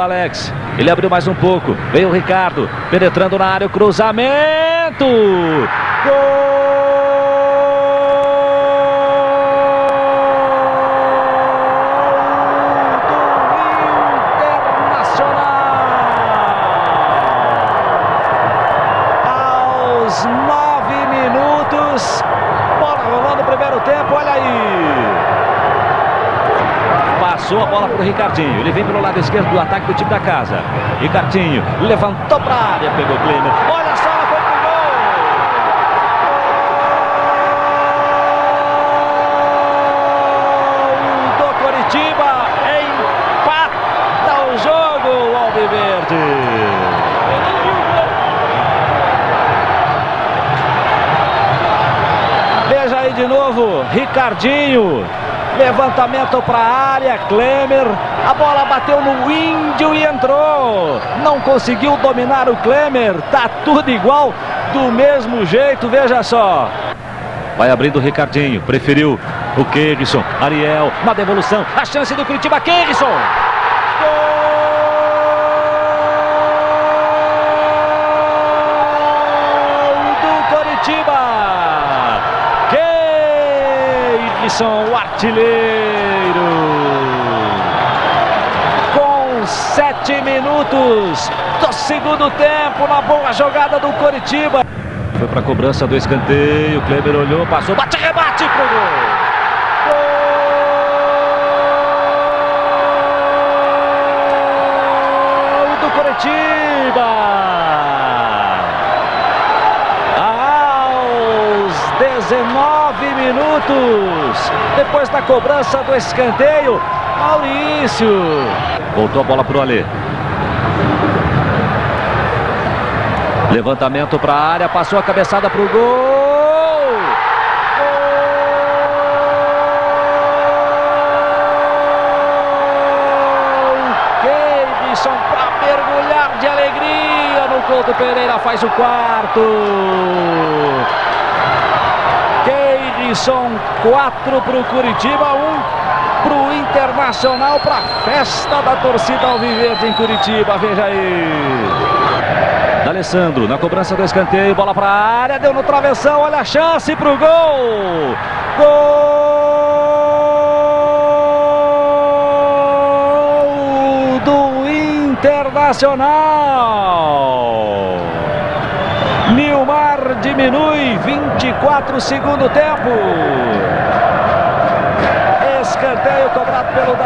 Alex, ele abriu mais um pouco, veio o Ricardo, penetrando na área, o cruzamento, gol! nove minutos, bola rolando no primeiro tempo, olha aí. Passou a bola para o Ricardinho. Ele vem pelo lado esquerdo do ataque do time da casa. Ricardinho levantou para a área, pegou o Kleiner. Olha só. Veja aí de novo, Ricardinho Levantamento para a área, Klemer. A bola bateu no índio e entrou. Não conseguiu dominar o Klemer. Tá tudo igual, do mesmo jeito, veja só. Vai abrindo o Ricardinho, preferiu o Keirson, Ariel, na devolução, a chance do Curitiba, Keirson. Gol! Edson, o artilheiro. Com sete minutos do segundo tempo, na boa jogada do Coritiba. Foi para a cobrança do escanteio, Kleber olhou, passou, bate, rebate pro gol Coritiba. Aos 19 minutos depois da cobrança do escanteio, Maurício. Voltou a bola para o Alê. Levantamento para a área, passou a cabeçada para o gol. Keivson para mergulhar de alegria no Couto Pereira, faz o quarto. Keirson, 4 para o Curitiba, 1 um para o Internacional, para a festa da torcida Alviverde em Curitiba, veja aí. Alessandro, na cobrança do escanteio, bola para a área, deu no travessão, olha a chance para o gol. Gol do Internacional. Diminui 24 segundo tempo. Escanteio cobrado pelo